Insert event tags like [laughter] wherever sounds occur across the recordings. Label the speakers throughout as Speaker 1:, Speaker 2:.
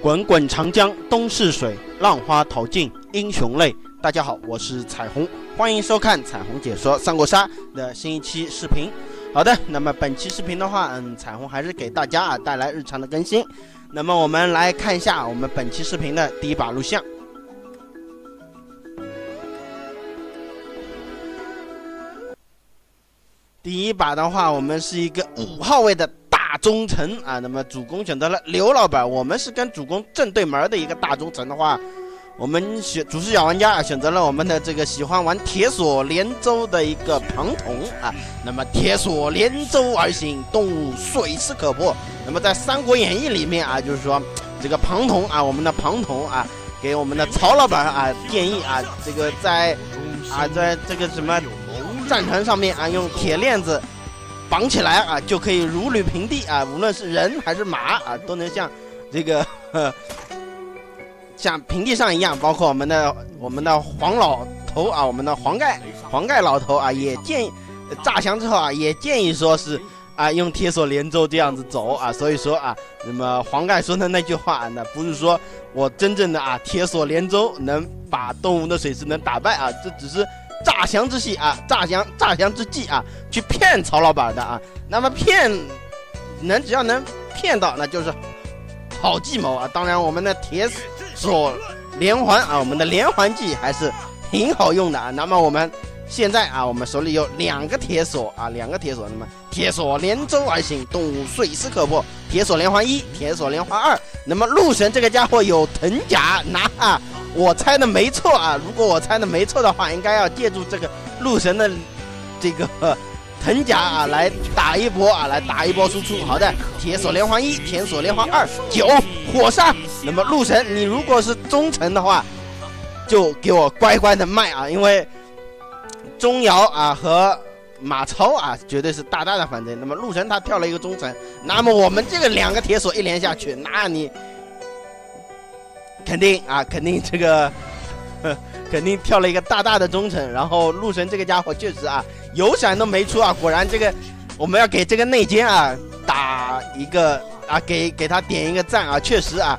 Speaker 1: 滚滚长江东逝水，浪花淘尽英雄泪。大家好，我是彩虹，欢迎收看彩虹解说三国杀的新一期视频。好的，那么本期视频的话，嗯，彩虹还是给大家啊带来日常的更新。那么我们来看一下我们本期视频的第一把录像。第一把的话，我们是一个五号位的。大忠臣啊，那么主公选择了刘老板，我们是跟主公正对门的一个大忠臣的话，我们选主视角玩家选择了我们的这个喜欢玩铁索连舟的一个庞统啊，那么铁索连舟而行，动物随时可破。那么在《三国演义》里面啊，就是说这个庞统啊，我们的庞统啊，给我们的曹老板啊建议啊，这个在啊在这个什么战船上面啊，用铁链子。绑起来啊，就可以如履平地啊！无论是人还是马啊，都能像这个 [laughs] 像平地上一样。包括我们的我们的黄老头啊，我们的黄盖黄盖老头啊，也建议诈降之后啊，也建议说是啊，用铁索连舟这样子走啊。所以说啊，那么黄盖说的那句话，那不是说我真正的啊铁索连舟能把东吴的水师能打败啊，这只是。诈降之戏啊，诈降诈降之计啊，去骗曹老板的啊。那么骗能只要能骗到，那就是好计谋啊。当然，我们的铁索连环啊，我们的连环计还是挺好用的啊。那么我们现在啊，我们手里有两个铁索啊，两个铁索。那么铁索连舟而行，动物随时可破。铁索连环一，铁索连环二。那么陆神这个家伙有藤甲拿。我猜的没错啊！如果我猜的没错的话，应该要借助这个陆神的这个藤甲啊，来打一波啊，来打一波输出。好的，铁索连环一，铁索连环二，九火杀。那么陆神，你如果是忠诚的话，就给我乖乖的卖啊！因为钟繇啊和马超啊，绝对是大大的反贼。那么陆神他跳了一个忠臣，那么我们这个两个铁索一连下去，那你。肯定啊，肯定这个，[laughs] 肯定跳了一个大大的忠臣。然后陆神这个家伙确实啊，有闪都没出啊。果然这个，我们要给这个内奸啊打一个啊，给给他点一个赞啊。确实啊，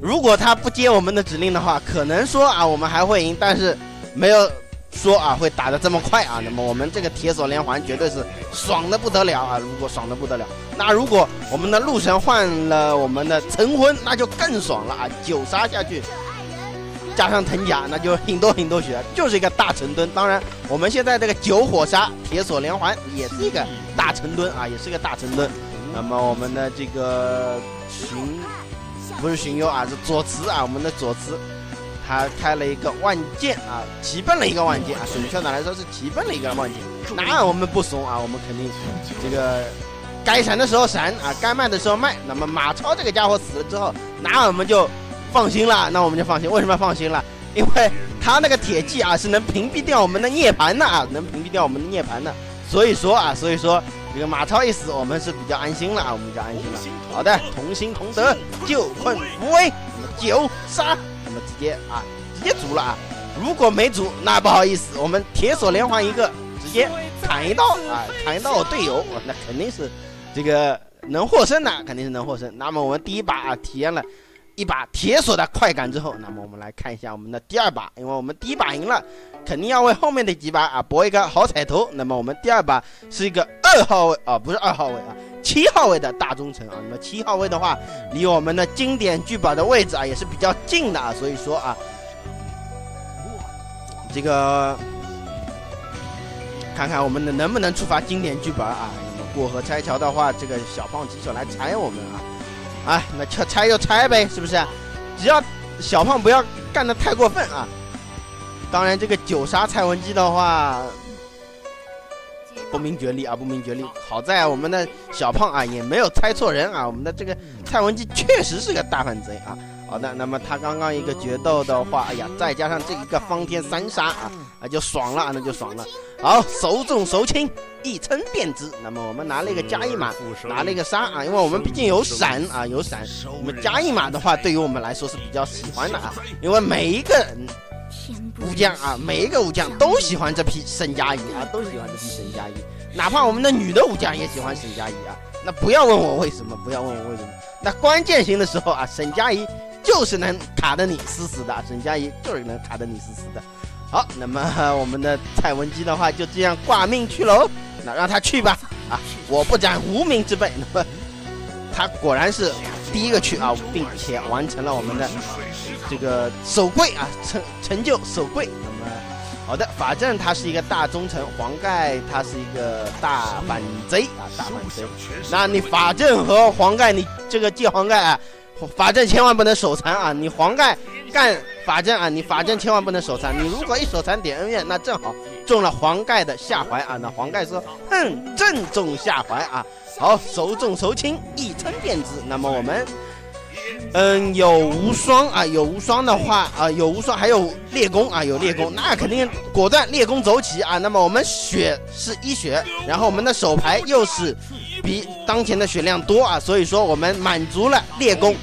Speaker 1: 如果他不接我们的指令的话，可能说啊我们还会赢，但是没有。说啊，会打的这么快啊？那么我们这个铁索连环绝对是爽的不得了啊！如果爽的不得了，那如果我们的陆神换了我们的晨昏，那就更爽了啊！九杀下去，加上藤甲，那就很多很多血，就是一个大成吨。当然，我们现在这个九火杀铁索连环也是一个大成吨啊，也是一个大成吨。那么我们的这个荀不是荀攸啊，是左慈啊，我们的左慈。他开了一个万箭啊，骑奔了一个万箭啊，准确的来说是骑奔了一个万箭。那我们不怂啊，我们肯定这个该闪的时候闪啊，该卖的时候卖。那么马超这个家伙死了之后，那我们就放心了，那我们就放心。为什么放心了？因为他那个铁骑啊是能屏蔽掉我们的涅槃的啊，能屏蔽掉我们的涅槃的。所以说啊，所以说这个马超一死，我们是比较安心了啊，我们就安心了。好的，同心同德，救困扶危，我们九杀。直接啊，直接足了啊！如果没足，那不好意思，我们铁索连环一个，直接砍一刀啊，砍一刀我队友，那肯定是这个能获胜的，肯定是能获胜。那么我们第一把啊，体验了一把铁索的快感之后，那么我们来看一下我们的第二把，因为我们第一把赢了，肯定要为后面的几把啊博一个好彩头。那么我们第二把是一个二号位啊，不是二号位啊。七号位的大忠臣啊，那么七号位的话，离我们的经典聚宝的位置啊也是比较近的啊，所以说啊，这个看看我们的能不能触发经典聚宝啊。那么过河拆桥的话，这个小胖举手来拆我们啊，啊，那拆拆就拆呗，是不是？只要小胖不要干的太过分啊。当然，这个九杀蔡文姬的话。不明觉厉啊！不明觉厉。好在我们的小胖啊也没有猜错人啊。我们的这个蔡文姬确实是个大反贼啊。好的，那么他刚刚一个决斗的话，哎呀，再加上这一个方天三杀啊，那就爽了，那就爽了。好，手重手轻，一称便知。那么我们拿了一个加一码，拿了一个杀啊，因为我们毕竟有闪啊，有闪。我们加一码的话，对于我们来说是比较喜欢的啊，因为每一个。武将啊，每一个武将都喜欢这批沈佳宜啊，都喜欢这批沈佳宜。哪怕我们的女的武将也喜欢沈佳宜啊。那不要问我为什么，不要问我为什么。那关键型的时候啊，沈佳宜就是能卡的你死死的，沈佳宜就是能卡的你死死的。好，那么我们的蔡文姬的话就这样挂命去喽，那让他去吧。啊，我不斩无名之辈。那么他果然是第一个去啊，并且完成了我们的这个守柜啊，成成就守柜。那么。好的，法正他是一个大忠臣，黄盖他是一个大反贼啊，大反贼。那你法正和黄盖，你这个借黄盖啊，法正千万不能手残啊！你黄盖干法正啊，你法正千万不能手残。你如果一手残点恩怨，那正好中了黄盖的下怀啊。那黄盖说，哼，正中下怀啊。好，手重手轻，一称便知。那么我们。嗯，有无双啊，有无双的话啊，有无双，还有猎弓啊，有猎弓，那肯定果断猎弓走起啊。那么我们血是一血，然后我们的手牌又是比当前的血量多啊，所以说我们满足了猎弓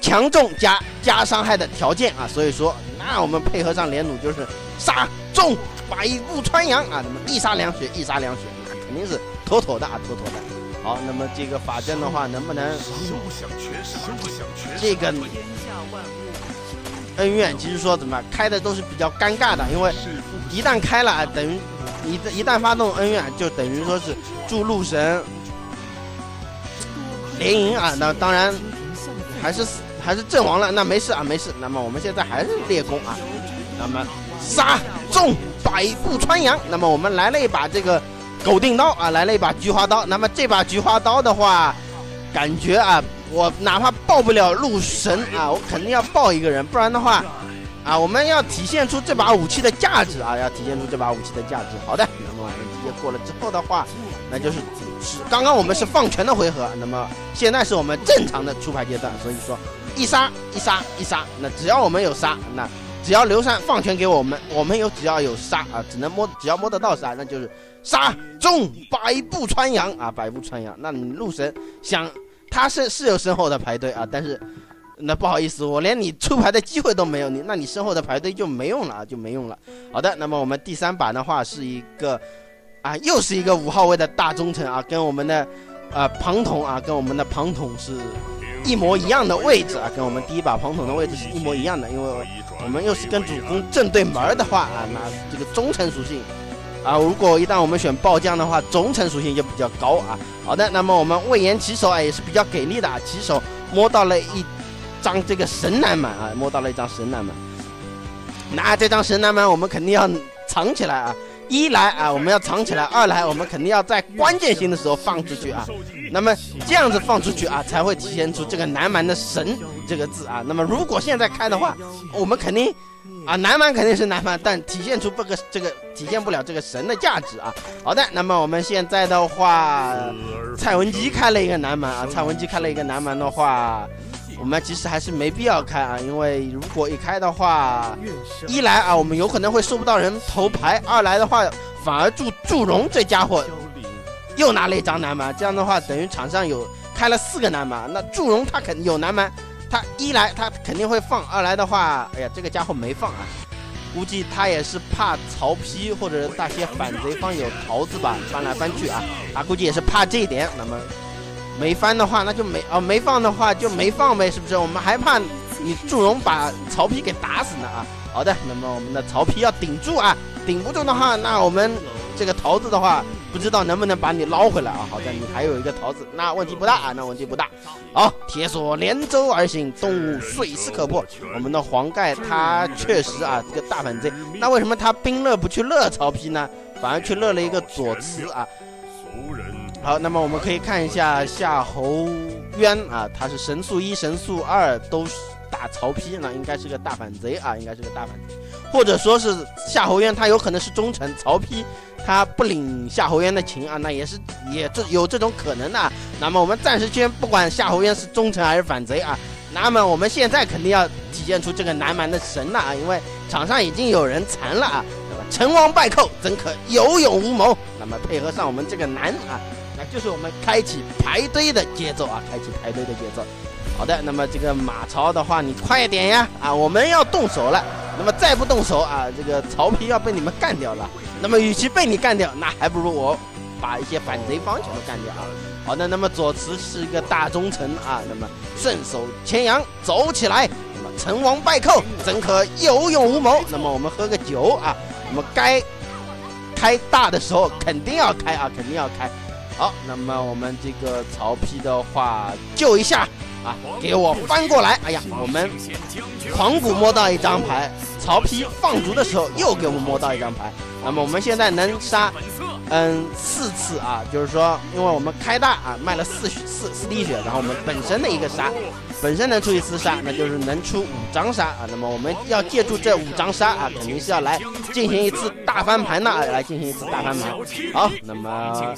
Speaker 1: 强重加加伤害的条件啊，所以说那我们配合上连弩就是杀中百步穿杨啊，那么一杀两血，一杀两血，那肯定是妥妥的啊，妥妥的。好，那么这个法阵的话，能不能这个恩怨？其实说怎么开的都是比较尴尬的，因为一旦开了，等于一一旦发动恩怨，就等于说是助路神连赢啊。那当然还是还是阵亡了，那没事啊，没事。那么我们现在还是猎弓啊，那么杀中百步穿杨。那么我们来了一把这个。狗定刀啊，来了一把菊花刀。那么这把菊花刀的话，感觉啊，我哪怕爆不了鹿神啊，我肯定要爆一个人，不然的话，啊，我们要体现出这把武器的价值啊，要体现出这把武器的价值。好的，那么我们直接过了之后的话，那就是是刚刚我们是放权的回合，那么现在是我们正常的出牌阶段，所以说一杀一杀一杀，那只要我们有杀，那只要刘禅放权给我们，我们有只要有杀啊，只能摸只要摸得到杀，那就是。杀中百步穿杨啊，百步穿杨。那你陆神想，他是是有身后的排队啊，但是那不好意思，我连你出牌的机会都没有，你那你身后的排队就没用了啊，就没用了。好的，那么我们第三把的话是一个啊，又是一个五号位的大忠臣啊，跟我们的呃庞统啊，跟我们的庞统是一模一样的位置啊，跟我们第一把庞统的位置是一模一样的，因为我们又是跟主公正对门的话啊，那这个忠诚属性。啊，如果一旦我们选爆将的话，忠诚属性就比较高啊。好的，那么我们魏延骑手啊也是比较给力的啊，骑手摸到了一张这个神男蛮啊，摸到了一张神男蛮。那这张神男蛮我们肯定要藏起来啊，一来啊我们要藏起来，二来我们肯定要在关键性的时候放出去啊。那么这样子放出去啊，才会体现出这个南蛮的神这个字啊。那么如果现在开的话，我们肯定。啊，南蛮肯定是南蛮，但体现出这个这个体现不了这个神的价值啊。好的，那么我们现在的话，蔡文姬开了一个南蛮啊，蔡文姬开了一个南蛮的话，我们其实还是没必要开啊，因为如果一开的话，一来啊，我们有可能会收不到人头牌；二来的话，反而祝祝融这家伙又拿了一张南蛮，这样的话等于场上有开了四个南蛮，那祝融他肯定有南蛮。他一来他肯定会放，二来的话，哎呀，这个家伙没放啊，估计他也是怕曹丕或者那些反贼方有桃子吧，翻来翻去啊，他估计也是怕这一点。那么没翻的话，那就没哦，没放的话就没放呗，是不是？我们还怕你祝融把曹丕给打死呢啊？好的，那么我们的曹丕要顶住啊，顶不住的话，那我们这个桃子的话。不知道能不能把你捞回来啊？好在你还有一个桃子，那问题不大啊，那问题不大。好，铁索连舟而行，动物水势可破。我们的黄盖他确实啊，这个大反贼。那为什么他兵乐不去乐曹丕呢？反而去乐了一个左慈啊？好，那么我们可以看一下夏侯渊啊，他是神速一、神速二都打曹丕，那应该是个大反贼啊，应该是个大反贼，或者说是夏侯渊他有可能是忠臣，曹丕。他不领夏侯渊的情啊，那也是也这有这种可能的。那么我们暂时先不管夏侯渊是忠臣还是反贼啊。那么我们现在肯定要体现出这个南蛮的神了啊，因为场上已经有人残了啊。那么成王败寇怎可有勇无谋？那么配合上我们这个南啊，那就是我们开启排队的节奏啊，开启排队的节奏。好的，那么这个马超的话，你快点呀啊，我们要动手了。那么再不动手啊，这个曹丕要被你们干掉了。那么，与其被你干掉，那还不如我把一些反贼方全都干掉啊！好的，那么左慈是一个大忠臣啊，那么顺手牵羊走起来，那么成王败寇怎可有勇无谋？那么我们喝个酒啊，那么该开大的时候肯定要开啊，肯定要开。好，那么我们这个曹丕的话救一下啊，给我翻过来。哎呀，我们狂谷摸到一张牌，曹丕放逐的时候又给我们摸到一张牌。那么我们现在能杀。嗯，四次啊，就是说，因为我们开大啊，卖了四四四滴血，然后我们本身的一个杀，本身能出一次杀，那就是能出五张杀啊。那么我们要借助这五张杀啊，肯定是要来进行一次大翻盘的，啊来进行一次大翻盘。好，那么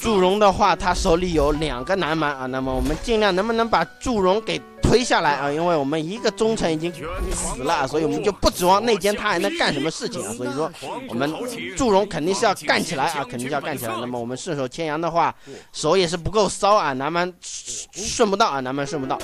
Speaker 1: 祝融的话，他手里有两个南蛮啊，那么我们尽量能不能把祝融给。推下来啊！因为我们一个忠臣已经死了，所以我们就不指望内奸他还能干什么事情啊！所以说，我们祝融肯定是要干起来啊，肯定是要干起来。那么我们顺手牵羊的话，手也是不够骚啊，南蛮顺不到啊，南蛮顺不到。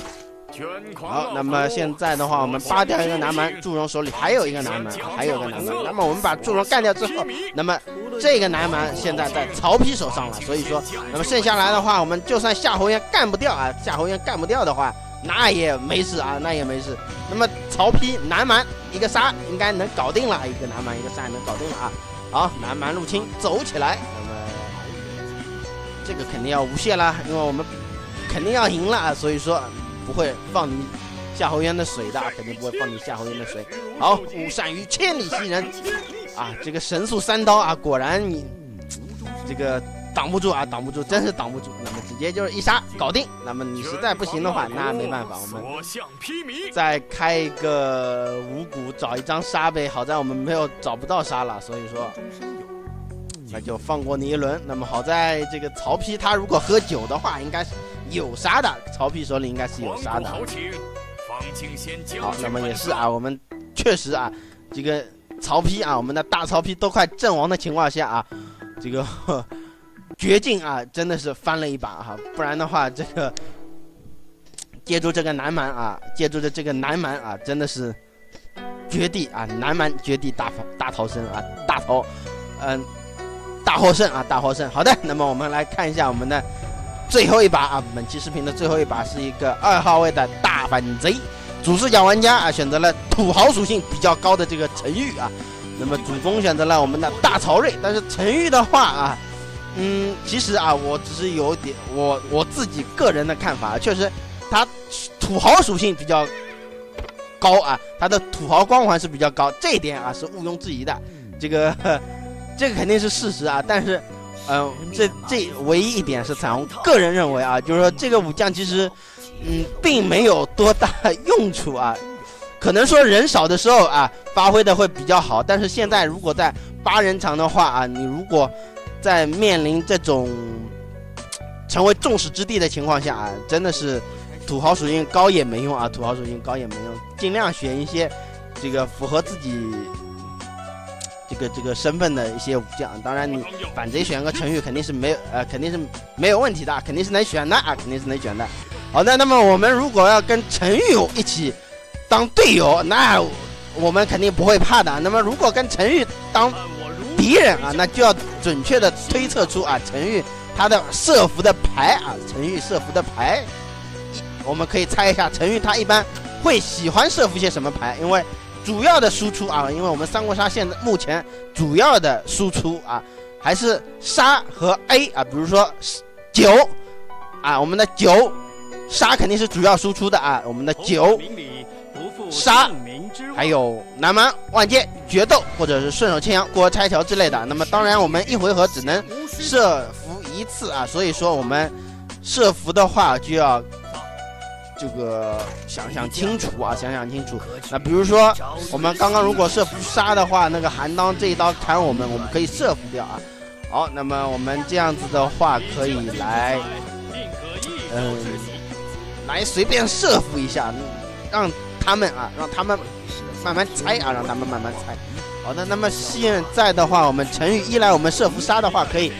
Speaker 1: 好，那么现在的话，我们扒掉一个南蛮，祝融手里还有一个南蛮，还有一个南蛮。那么我们把祝融干掉之后，那么这个南蛮现在在曹丕手上了。所以说，那么剩下来的话，我们就算夏侯渊干不掉啊，夏侯渊干不掉的话。那也没事啊，那也没事。那么曹丕南蛮一个杀应该能搞定了，一个南蛮一个杀能搞定了啊。好，南蛮入侵走起来。那么这个肯定要无懈了，因为我们肯定要赢了啊，所以说不会放你夏侯渊的水的，肯定不会放你夏侯渊的水。好，勿善于千里袭人啊，这个神速三刀啊，果然你这个。挡不住啊，挡不住，真是挡不住。那么直接就是一杀搞定。那么你实在不行的话，那没办法，我们再开一个五谷，找一张杀呗。好在我们没有找不到杀了，所以说那就放过你一轮。那么好在这个曹丕他如果喝酒的话，应该是有杀的。曹丕手里应该是有杀的。好，那么也是啊，我们确实啊，这个曹丕啊，我们的大曹丕都快阵亡的情况下啊，这个。绝境啊，真的是翻了一把哈，不然的话，这个借助这个南蛮啊，借助着这个南蛮啊，真的是绝地啊，南蛮绝地大逃大逃生啊，大逃，嗯，大获胜啊，大获胜。好的，那么我们来看一下我们的最后一把啊，本期视频的最后一把是一个二号位的大反贼，主视角玩家啊选择了土豪属性比较高的这个陈玉啊，那么主攻选择了我们的大曹睿，但是陈玉的话啊。嗯，其实啊，我只是有点我我自己个人的看法，确实，他土豪属性比较高啊，他的土豪光环是比较高，这一点啊是毋庸置疑的，这个 [laughs] 这个肯定是事实啊。但是，嗯，这这唯一一点是彩虹个人认为啊，就是说这个武将其实嗯并没有多大用处啊，可能说人少的时候啊发挥的会比较好，但是现在如果在八人场的话啊，你如果在面临这种成为众矢之的的情况下啊，真的是土豪属性高也没用啊，土豪属性高也没用，尽量选一些这个符合自己这个这个身份的一些武将。当然，你反贼选个陈宇肯定是没有呃，肯定是没有问题的，肯定是能选的啊，肯定是能选的。好的，那么我们如果要跟陈宇一起当队友，那我们肯定不会怕的。那么如果跟陈宇当敌人啊，那就要准确的推测出啊，陈玉他的设伏的牌啊，陈玉设伏的牌，我们可以猜一下，陈玉他一般会喜欢设伏些什么牌？因为主要的输出啊，因为我们三国杀现在目前主要的输出啊，还是杀和 A 啊，比如说九啊，我们的九杀肯定是主要输出的啊，我们的九杀。还有南蛮万剑决斗，或者是顺手牵羊过河拆桥之类的。那么当然，我们一回合只能设伏一次啊，所以说我们设伏的话就要这个想想清楚啊，想想清楚。那比如说我们刚刚如果设伏杀的话，那个韩当这一刀砍我们，我们可以设伏掉啊。好，那么我们这样子的话可以来，嗯，来随便设伏一下，让他们啊，让他们。慢慢猜啊，让他们慢慢猜。好的，那么现在的话，我们陈宇一来，我们设伏杀的话，可以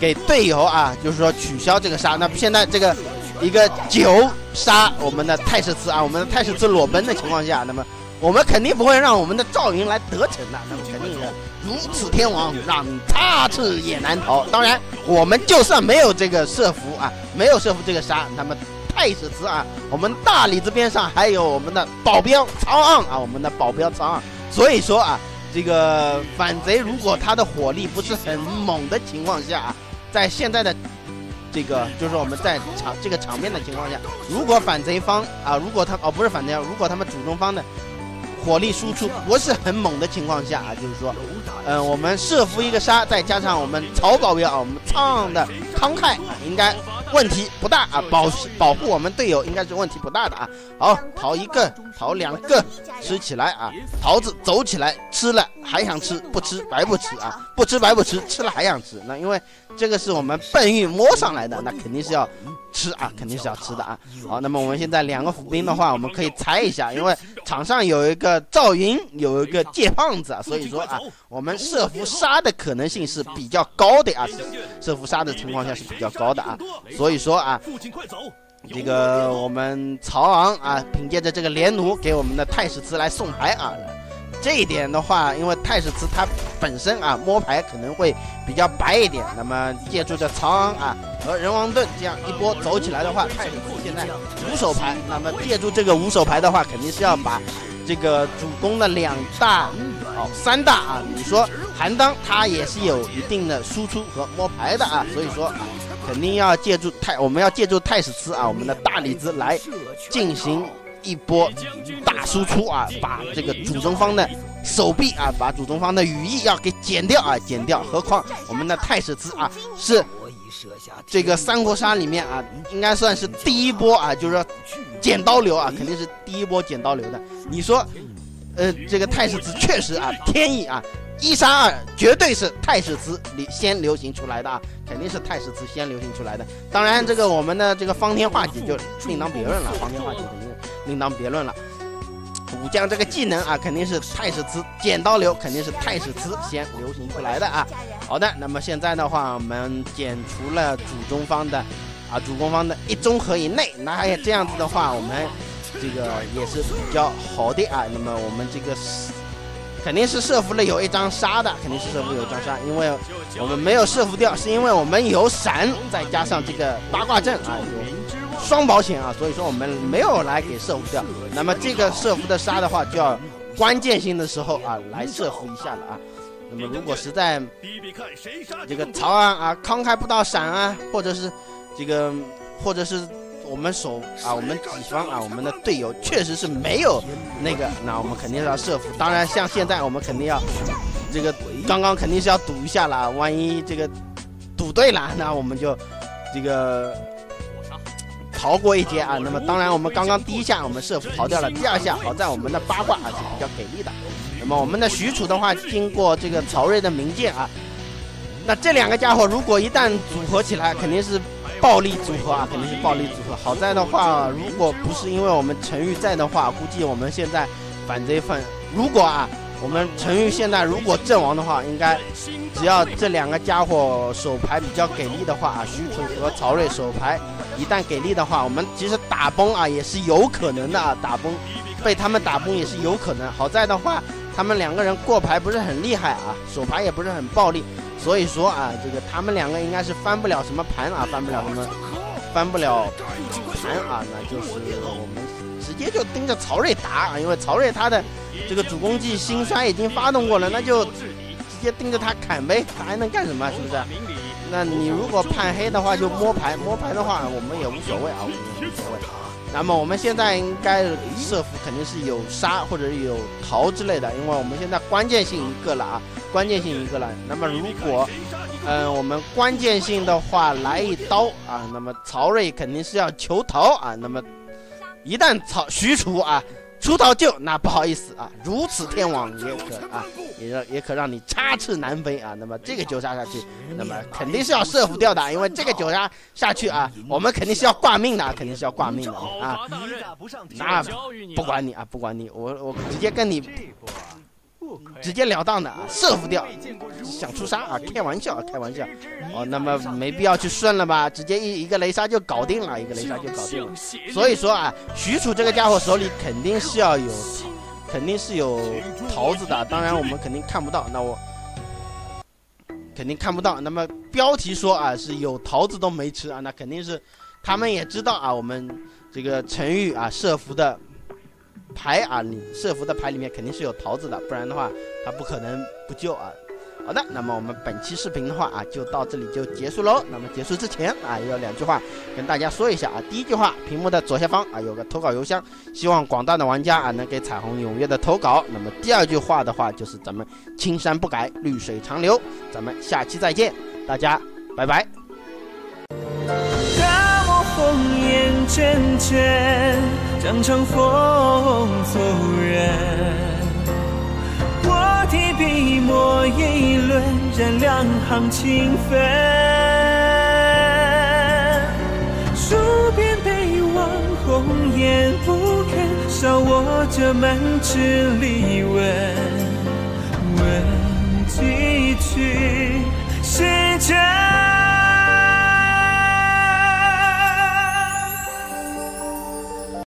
Speaker 1: 给队友啊，就是说取消这个杀。那现在这个一个九杀我们的太史慈啊，我们的太史慈裸奔的情况下，那么我们肯定不会让我们的赵云来得逞的，那么肯定是如此天王，让你插翅也难逃。当然，我们就算没有这个设伏啊，没有设伏这个杀，那么太史慈啊，我们大李子边上还有我们的保镖曹昂啊，我们的保镖曹昂。所以说啊，这个反贼如果他的火力不是很猛的情况下啊，在现在的。这个就是我们在场这个场面的情况下，如果反贼方啊，如果他哦不是反贼，如果他们主动方的火力输出不是很猛的情况下啊，就是说，嗯，我们设伏一个杀，再加上我们曹保镖啊，我们唱的慷慨，应该。问题不大啊，保保护我们队友应该是问题不大的啊。好，逃一个，逃两个，吃起来啊！桃子走起来，吃了还想吃，不吃白不吃啊！不吃白不吃，吃了还想吃。那因为这个是我们笨运摸上来的，那肯定是要吃啊，肯定是要吃的啊。好，那么我们现在两个伏兵的话，我们可以猜一下，因为场上有一个赵云，有一个借胖子啊，所以说啊，我们设伏杀的可能性是比较高的啊，设伏杀的情况下是比较高的啊。所以说啊，这个我们曹昂啊，凭借着这个连弩给我们的太史慈来送牌啊，这一点的话，因为太史慈他本身啊摸牌可能会比较白一点，那么借助着曹昂啊和人王盾这样一波走起来的话，太史慈现在五手牌，那么借助这个五手牌的话，肯定是要把这个主攻的两大哦三大啊，你说韩当他也是有一定的输出和摸牌的啊，所以说啊。肯定要借助太，我们要借助太史慈啊，我们的大李子来进行一波大输出啊，把这个主攻方的手臂啊，把主攻方的羽翼要给剪掉啊，剪掉。何况我们的太史慈啊，是这个三国杀里面啊，应该算是第一波啊，就是说剪刀流啊，肯定是第一波剪刀流的。你说，呃，这个太史慈确实啊，天意啊。一杀二绝对是太史慈里先流行出来的啊，肯定是太史慈先流行出来的。当然，这个我们的这个方天画戟就另当别论了，方天画戟肯定另当别论了。武将这个技能啊，肯定是太史慈剪刀流，肯定是太史慈先流行出来的啊。好的，那么现在的话，我们剪除了主中方的啊主攻方的一中和以内，那这样子的话，我们这个也是比较好的啊。那么我们这个。肯定是设伏了有一张杀的，肯定是设伏有一张杀，因为我们没有设伏掉，是因为我们有闪，再加上这个八卦阵啊，有双保险啊，所以说我们没有来给设伏掉。那么这个设伏的杀的话，就要关键性的时候啊来设伏一下了啊。那么如果实在这个曹安啊慷慨不到闪啊，或者是这个或者是。我们守啊，我们己方啊，我们的队友确实是没有那个，那我们肯定是要设伏。当然，像现在我们肯定要这个，刚刚肯定是要赌一下了。万一这个赌对了，那我们就这个逃过一劫啊。那么，当然我们刚刚第一下我们设伏逃掉了，第二下好在我们的八卦啊是比较给力的。那么我们的许褚的话，经过这个曹睿的明剑啊，那这两个家伙如果一旦组合起来，肯定是。暴力组合啊，肯定是暴力组合。好在的话，如果不是因为我们陈玉在的话，估计我们现在反贼份，如果啊，我们陈玉现在如果阵亡的话，应该只要这两个家伙手牌比较给力的话啊，许褚和曹睿手牌一旦给力的话，我们其实打崩啊也是有可能的啊，打崩被他们打崩也是有可能。好在的话，他们两个人过牌不是很厉害啊，手牌也不是很暴力。所以说啊，这个他们两个应该是翻不了什么盘啊，翻不了什么，翻不了盘啊，那就是我们直接就盯着曹睿打啊，因为曹睿他的这个主攻技心衰已经发动过了，那就直接盯着他砍呗，他还能干什么？是不是？那你如果判黑的话，就摸牌，摸牌的话我们也无所谓啊，我们也无所谓。那么我们现在应该设伏肯定是有杀或者有逃之类的，因为我们现在关键性一个了啊。关键性一个了，那么如果，嗯，[laughs] 我们关键性的话来一刀啊，那么曹睿肯定是要求逃啊，那么一旦曹许褚啊出逃救，那不好意思啊，如此天网也可啊，也让也可让你插翅难飞啊，那么这个九杀下去，那么肯定是要射服掉的，因为这个九杀下去啊，我们肯定是要挂命的，肯定是要挂命的啊，那不管你啊，不管你，我我直接跟你。直截了当的啊，设伏掉，想出杀啊？开玩笑，开玩笑。哦，那么没必要去顺了吧？直接一一个雷杀就搞定了，一个雷杀就搞定了。所以说啊，许褚这个家伙手里肯定是要有，肯定是有桃子的。当然我们肯定看不到。那我肯定看不到。那么标题说啊是有桃子都没吃啊，那肯定是他们也知道啊，我们这个陈玉啊设伏的牌啊，你设伏的牌里面肯定是有桃子的，不然的话他不可能不救啊。好的，那么我们本期视频的话啊，就到这里就结束喽。那么结束之前啊，有两句话跟大家说一下啊。第一句话，屏幕的左下方啊有个投稿邮箱，希望广大的玩家啊能给彩虹踊跃的投稿。那么第二句话的话，就是咱们青山不改，绿水长流。咱们下期再见，大家拜拜。
Speaker 2: 大漠烽烟阵阵，江城风作人。我提笔墨一轮，染两行情分。数遍悲望，红颜不肯烧我这满纸离问。问几句，是真。